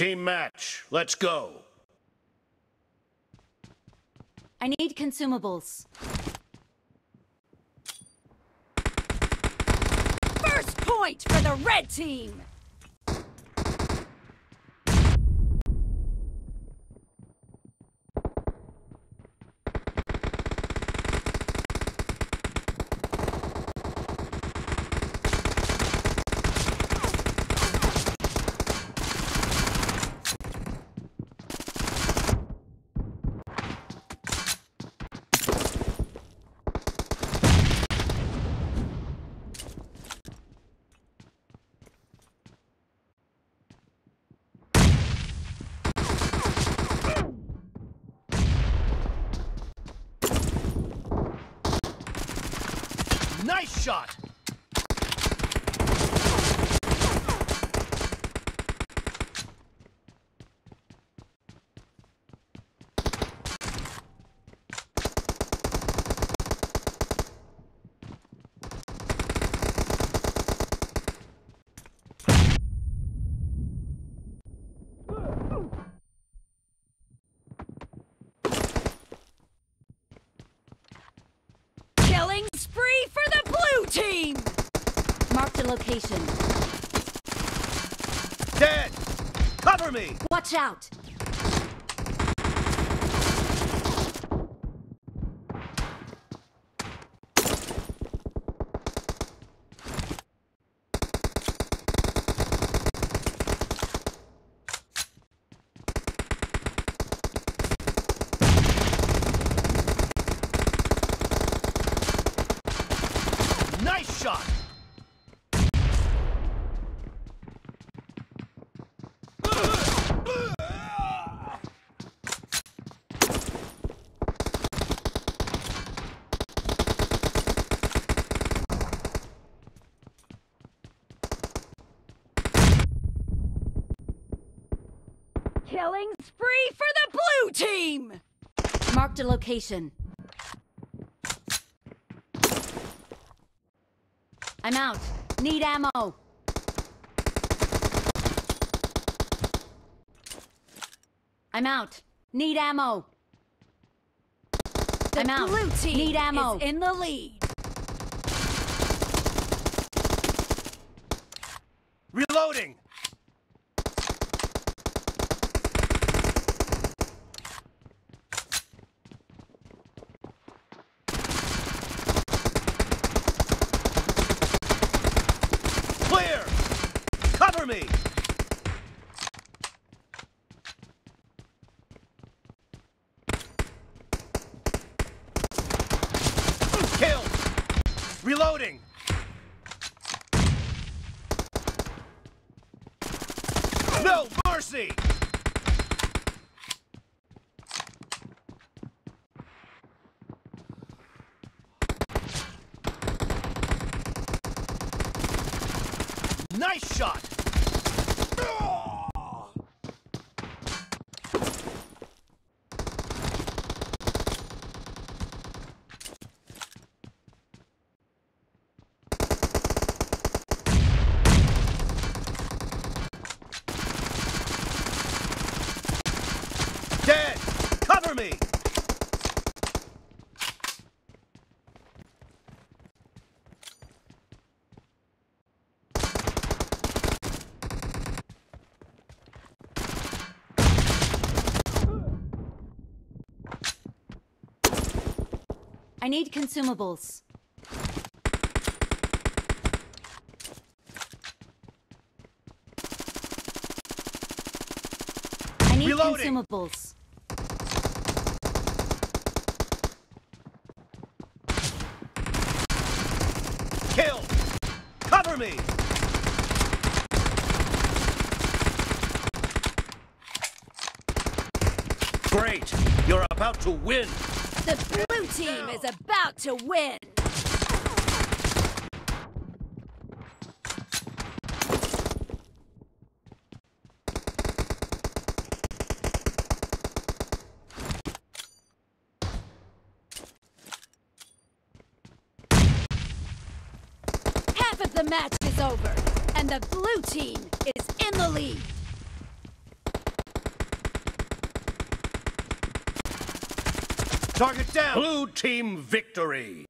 Team match, let's go. I need consumables. First point for the red team! Nice shot! Killing spree for the blue team! Marked a location. Dead! Cover me! Watch out! Nice shot! Killing spree for the blue team! Marked a location. I'm out. Need ammo. I'm out. Need ammo. The I'm out. blue team Need ammo. is in the lead. Reloading! Clear! Cover me! Kill! Reloading! No mercy! Nice shot! Dead! Cover me! I need consumables. I need Reloading. consumables. Kill! Cover me! Great! You're about to win! The blue team is about to win. Half of the match is over, and the blue team is in the lead. Target down! Blue team victory!